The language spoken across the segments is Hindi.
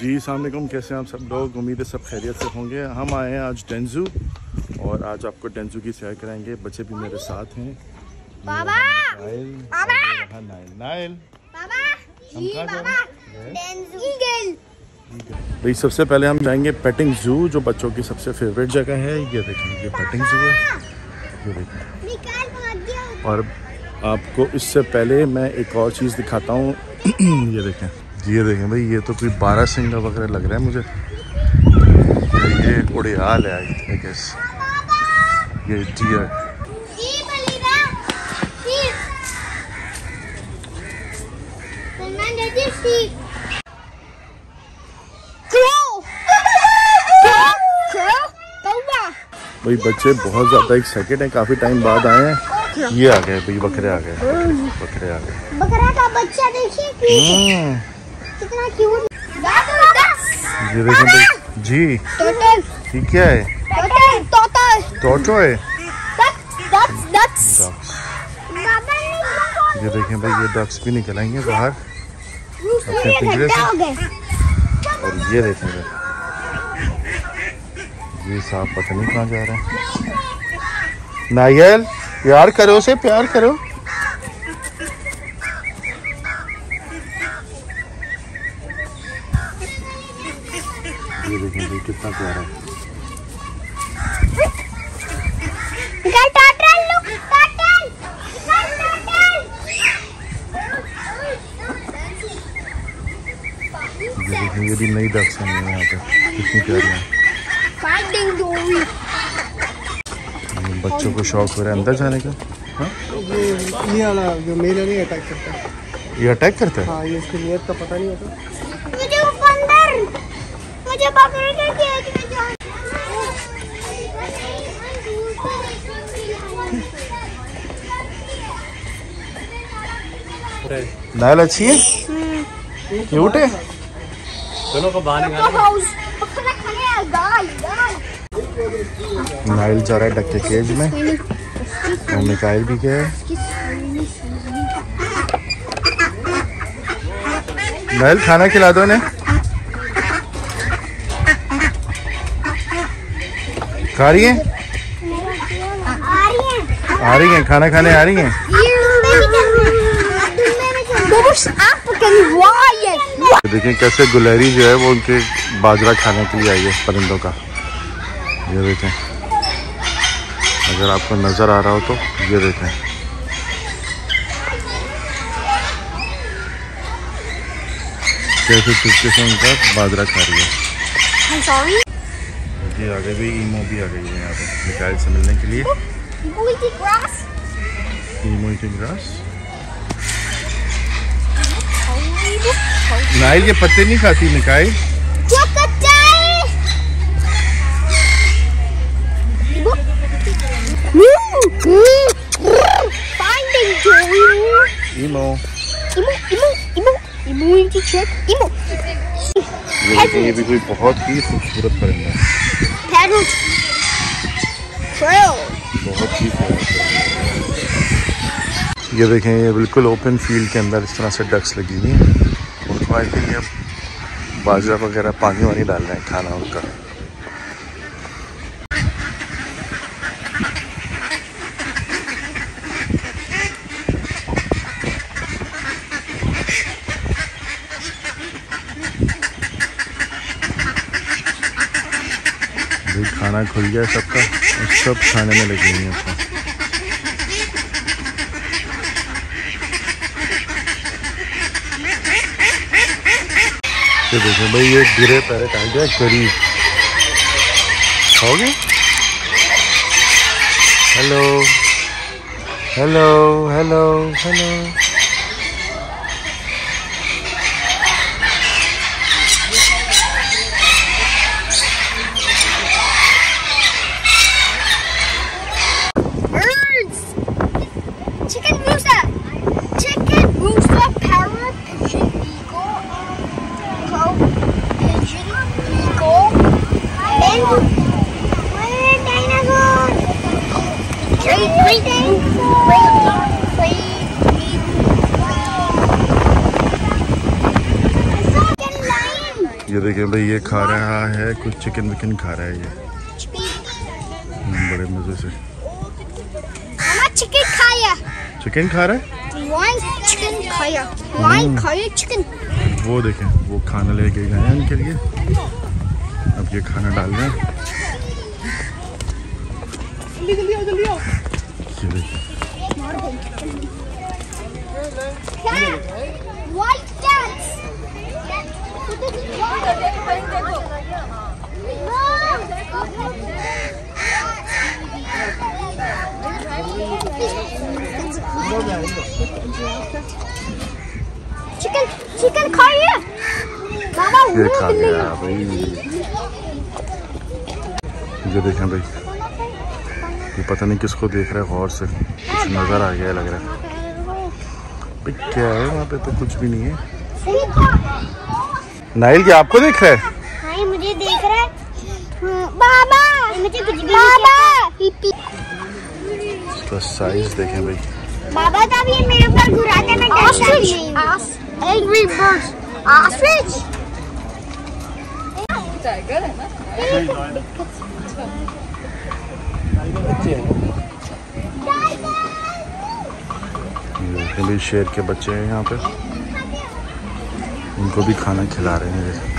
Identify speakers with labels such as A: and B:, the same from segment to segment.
A: जी अलैक्म कैसे हैं आप सब लोग? उम्मीद है सब खैरियत से होंगे। हम आए हैं आज डेंजू और आज आपको डेंजू की सैर कराएँगे। बच्चे भी मेरे साथ हैं।
B: बाबा!
A: नाइल
B: बाबा!
A: नाइल नाइल
B: बाबा!
A: हम
B: ये
A: कहाँ जा
B: बाबा!
A: रहे हैं? भाई सबसे पहले हम जाएँगे पेटिंग जू जो बच्चों की सबसे फेवरेट जगह है। ये देखें ये पेटिंग जू है। ये देखें। और आपको इससे पहले मैं एक और चीज़ दिखाता हूँ। ये देखें। ये देखें भाई ये तो कोई बारह सिंगा वगैरह लग रहा है मुझे। ये एक उड़ियाल है आई गेस ये डियर भाई बच्चे बहुत ज़्यादा एक्साइटेड हैं काफ़ी टाइम बाद आए हैं। ये आ गए भाई बकरे आ गए बकरे- आ गए।
B: बकरा का बच्चा देखिए कि- कितना क्यूट
A: ये देखें भाई जी। ये क्या है?
B: टोटल
A: टोटो है? ये देखें भाई ये डक्स भी निकल आएँगे बाहर। पिंजरे से?
B: गए?
A: और ये देखें भाई। ये सांप पता नहीं कहाँ जा रहा है। नारियल प्यार करो से प्यार करो ये देखें भाई कितना प्यारा है
B: निकाल टोटल लुक टोटल निकाल टोटल
A: ये देखें ये भी नई डक्स हैं यहाँ पे। कितनी प्यारी हैं। बच्चों को शौक हो रहा है अंदर जाने का? हाँ?
C: ये ये वाला जो मेरा नहीं अटैक करता
A: ये अटैक करता है?
C: हाँ ये इसकी नियत का पता नहीं होता।
B: मुझे मुझे पकड़ के केज में जाना
A: नायल अच्छी है क्यूट है नाइल जा रहा है डक के केज में। और मिकाइल भी गया। नाइल खाना खिला दो इन्हें। खा रही है?
B: आ रही है।
A: आ रही है खाना खाने आ रही है? देखिए कैसे गुलहरी जो है वो उनके बाजरा खाने के लिए आई है परिंदों का। ये देखें। अगर आपको नज़र आ रहा हो तो ये देखें। कैसे चुपके से उनका बाजरा खा रही है। आगे भी ईमो भी आ गई है यहाँ पे मिकाइल से मिलने के लिए. ईमो ग्रास नाइल ये पत्ते नहीं खाती
B: निकाय into check.
A: ये भी कोई बहुत ही खूबसूरत परिंदा है। बहुत ही ये देखें ये बिल्कुल ओपन फ़ील्ड के अंदर इस तरह से डक्स लगी हुई हैं। आई थिंक ये बाजरा वगैरह पानी वानी डाल रहे हैं खाना उनका। खाना खुल गया सबका, सब खाने में लगी हुई हैं। ये देखो भाई ये गिरे पैरेट आ गया करीब खाओगे? हेलो हेलो हेलो हेलो ये देखिए भाई ये खा रहा है कुछ चिकन विकन खा रहा है ये। हम्म, बड़े मज़े से।
B: चिकन खाया।
A: चिकन खा रहा है?
B: चिकन खाया। खाया चिकन
A: वो देखें वो खाना लेके गए हैं उनके लिए। अब ये खाना डाल रहे हैं। ये देखिए
B: वाइट कैट्स चिकन चिकन खाइए। बाबा
A: ये खा गया भाई। ये देखें भाई ये पता नहीं किसको देख रहा है गौर से। कुछ नज़र आ गया लग रहा है। क्या है वहाँ पे तो कुछ भी नहीं है। नाइल क्या आपको देख रहा है?
B: हाँ मुझे देख रहा है। हाँ, बाबा! मुझे कुछ भी बाबा! पीपी
A: इसका साइज़ देखें भाई।
B: बाबा तब ये मेरे ऊपर घुराते मैं हूँ। एंग्री बर्ड्स ऑस्ट्रिच
A: ये देखें भाई शेर के बच्चे हैं यहाँ पे। उनको भी खाना खिला रहे हैं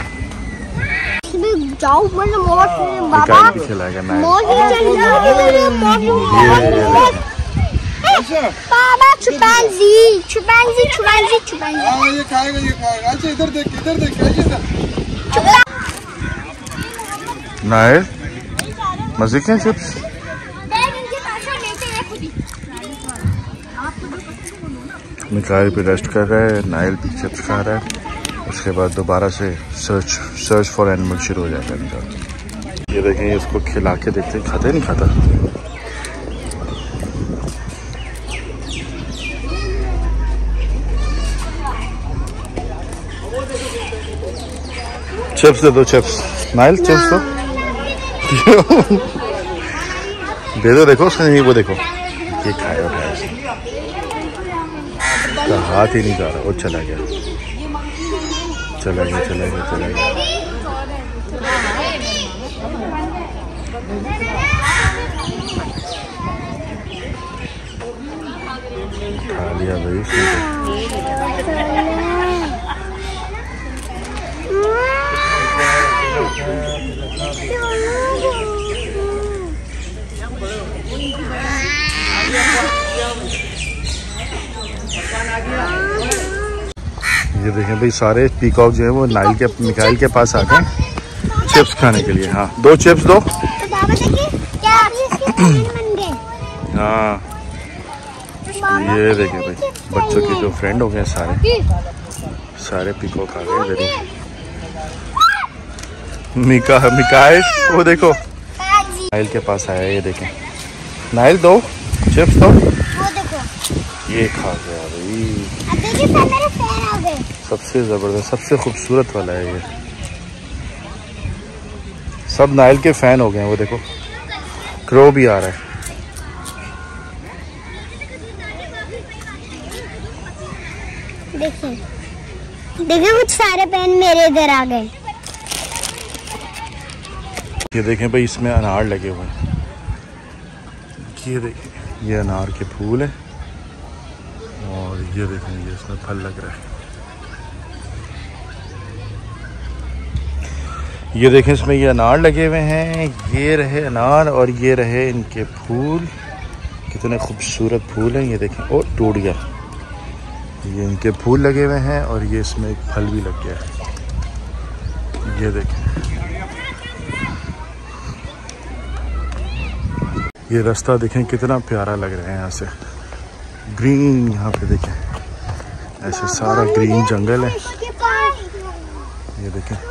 B: जाओ मौत बाबा मौत बाबा चुपैंजी चुपैंजी चुपैंजी चुपैंजी
C: हाँ ये खाएगा ये खाएगा। अच्छा इधर देख इधर देख ऐसे देख।
A: मज़े के चिप्स? मिकाइल भी रेस्ट कर रहा है नाइल भी चिप्स खा रहा है। उसके बाद दोबारा से सर्च सर्च फॉर एनिमल शुरू हो जाएगा इनका। ये देखें, इसको खिला के देखते हैं। खाता नहीं खाता? चिप्स दे दो चिप्स नाइल चिप्स दो दे दो, देखो उसने वो देखो। ये खाया खाया। हाथ ही नहीं जा रहा, वो चला गया। चला गया चला गया गया खा लिया भाई उसने तो। ये देखें। भाई सारे पीकॉक जो है वो नाइल के मिकाइल के पास आ गए चिप्स खाने के लिए हाँ। दो चिप्स दो।
B: तो देखिए
A: हाँ। ये देखें भाई बच्चों के जो फ्रेंड हो गए सारे। सारे पिकॉक आ गए ही मिका मिकाइल वो देखो। नाइल के पास आया ये देखें। नाइल दो चिप्स दो। ये खा गया भाई। सबसे ज़बरदस्त सबसे खूबसूरत वाला है ये। सब नाइल के फ़ैन हो गए हैं वो देखो। क्रो भी आ रहा है।
B: देखिए देखिए कुछ सारे पेन मेरे इधर आ गए।
A: ये देखें भाई इसमें अनार लगे हुए हैं। ये देखें ये अनार के फूल हैं। और ये देखें ये इसमें फल लग रहा है। ये देखें, इसमें ये अनार लगे हुए हैं, ये रहे अनार और ये रहे इनके फूल। कितने खूबसूरत फूल हैं, ये देखें। और टूट गया ये इनके फूल लगे हुए हैं और ये इसमें एक फल भी लग गया है। ये देखें। ये रास्ता देखें, कितना प्यारा लग रहा है यहाँ से। ग्रीन यहाँ पे देखें। ऐसे सारा ग्रीन जंगल है। ये देखें।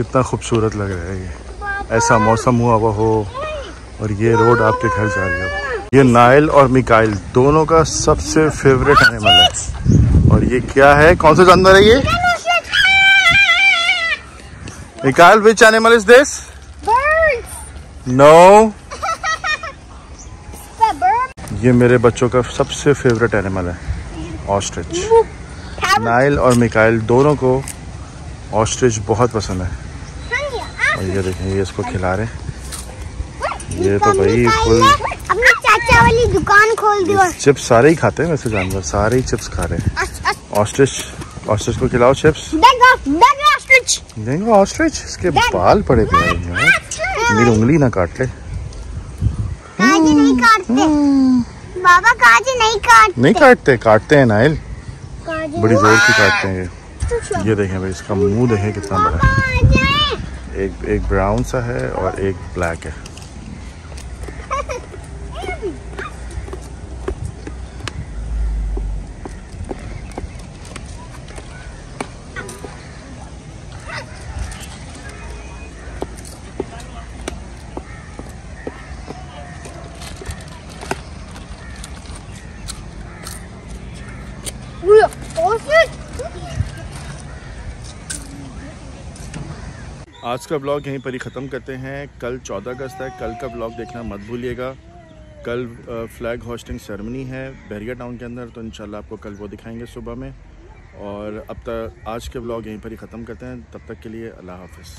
A: कितना खूबसूरत लग रहा है ये। ऐसा मौसम हुआ हुआ हो और ये रोड आपके घर जा रही हो। ये नायल और मिकाइल दोनों का सबसे फेवरेट एनिमल है। और ये क्या है? कौन सा जानवर है ये? Mikail which animal is this no ये मेरे बच्चों का सबसे फेवरेट एनिमल है। ऑस्ट्रिच नाइल और मिकाइल दोनों को ऑस्ट्रिच बहुत पसंद है। और ये देखें ये इसको खिला रहे ये तो भाई फुल
B: अपनी चाचा वाली दुकान खोल दी और
A: चिप्स सारे ही खाते हैं वैसे जानवर सारे ही चिप्स खा रहे हैं। ऑस्ट्रिच ऑस्ट्रिच को खिलाओ चिप्स. देंगे ऑस्ट्रिच इसके बाल पड़े हैं। मेरी उंगली ना काट ले।
B: काजी नहीं काटते। बाबा काजी नहीं काटते।
A: नहीं काटते काटते हैं नाइल। बड़ी ज़ोर से काटते हैं ये। देखें भाई इसका मुँह देखें कितना बड़ा है। एक एक ब्राउन सा है और एक ब्लैक है। आज का ब्लॉग यहीं पर ही ख़त्म करते हैं। कल 14 अगस्त है, कल का ब्लॉग देखना मत भूलिएगा। कल फ्लैग होस्टिंग सेरेमनी है बहरिया टाउन के अंदर तो इंशाल्लाह आपको कल वो दिखाएँगे सुबह में। और अब तक आज के ब्लॉग यहीं पर ही ख़त्म करते हैं। तब तक के लिए अल्लाह हाफिज़।